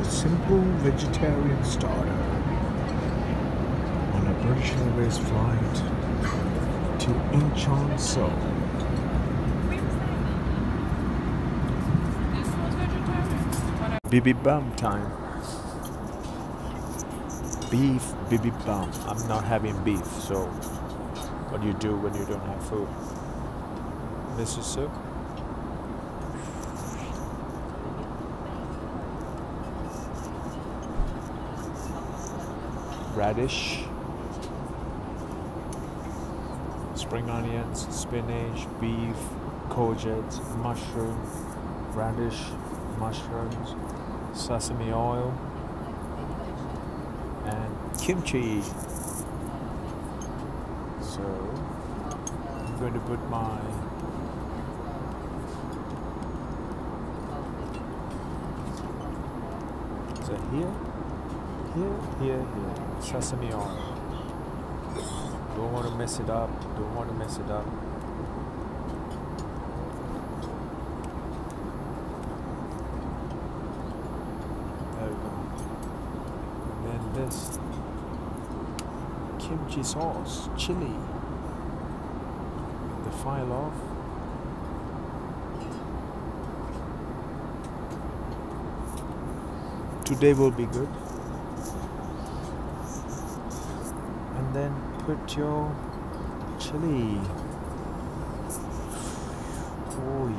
a simple vegetarian starter on a British Airways flight to Incheon, Seoul. Bibimbap time. Beef bibimbap. I'm not having beef, so what do you do when you don't have food? Miso soup? Radish. Spring onions, spinach, beef, courgette, mushroom, radish, mushrooms, sesame oil, and kimchi. So I'm going to put my here? Here, here, here. Sesame oil. Don't want to mess it up. Don't want to mess it up. There we go. And then this kimchi sauce, chili. The file off. Today will be good. And then put your chili. Oi.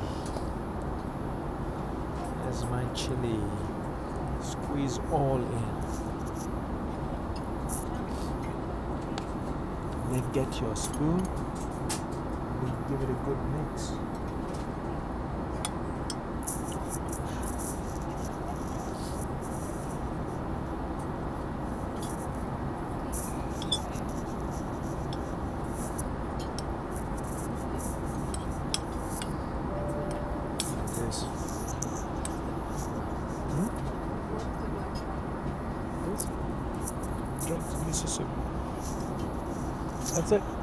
There's my chili. Squeeze all in. Then get your spoon and give it a good mix. That's it.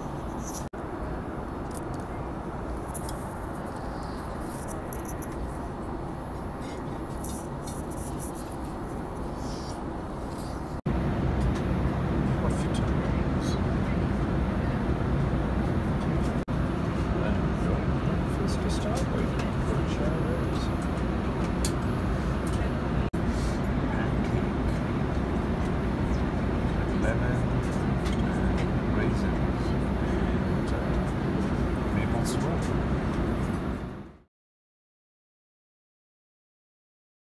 That's right.